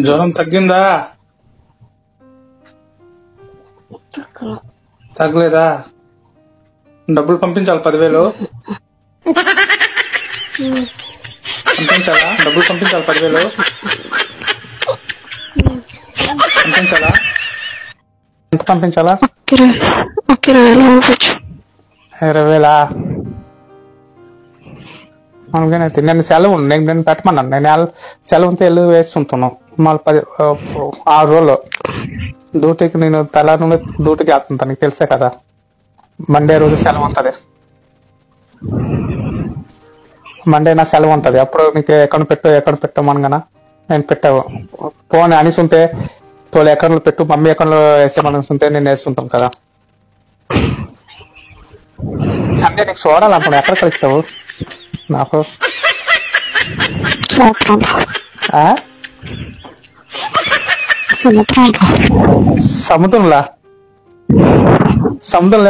జ్వరం తగ్గిందా? తగ్గల. తగ్గలేదా? డబ్బులు పంపించాలి పదివేలు. పంపించాలా? డబ్బులు పంపించాలి పదివేలు. పంపించాలా? ఎంత పంపించాలా ఇరవై వేలు పంపించు నేను సెలవు నేను నేను పెట్టమన్నాను. నేను నెల సెలవు ఉంటే వెళ్ళి వేస్తుంటాను. మళ్ళీ పది ఆరు రోజులు డ్యూటీకి నేను తెల్లారి నుండి డ్యూటీకి వేస్తుంటాను నీకు తెలుసే కదా? మండే రోజు సెలవు ఉంటుంది. మండే నా సెలవు ఉంటుంది. అప్పుడు నీకు ఎక్కడ పెట్టు ఎక్కడ పెట్టమనగానా? నేను పెట్టావు. ఫోన్ అనేసి ఉంటే తోలు అకౌంట్లో పెట్టు. మమ్మీ అకౌంట్లో వేసేమని ఉంటే నేను వేస్తుంటాను కదా. సండే నీకు చూడాలనుకున్నా ఎక్కడ కలుస్తావు? 拿回来我看看啊？让我看看什么东西什么东西